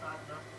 outside, though.